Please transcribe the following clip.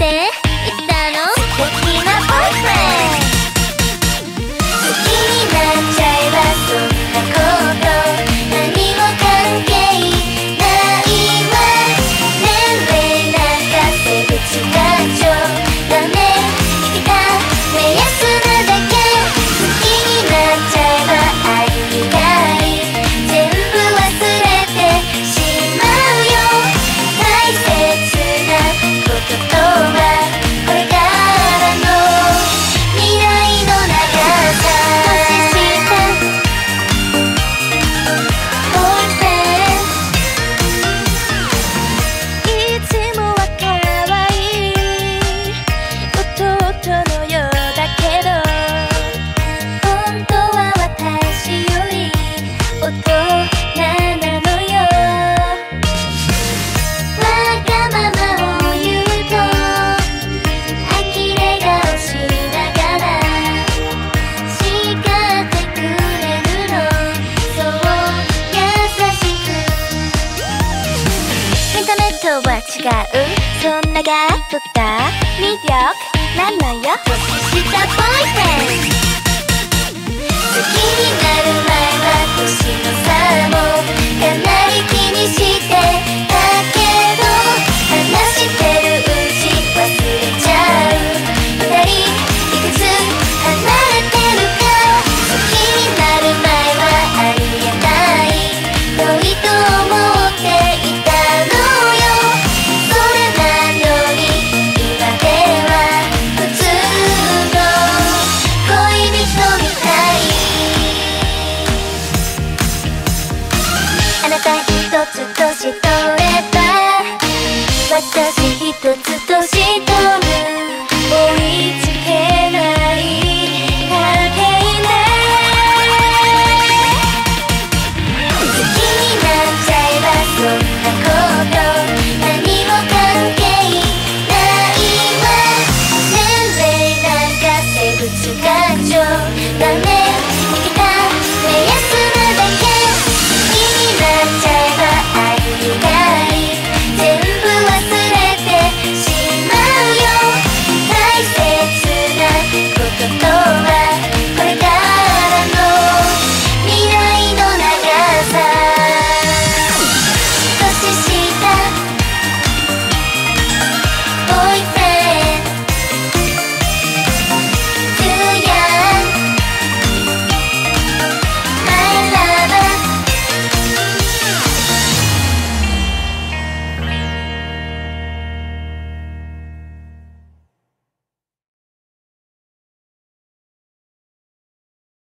して違うそんなギャップが魅力なのよ。年下ボーイフレン。好きになるしとれば私一つとしとれば